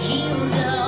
healed up.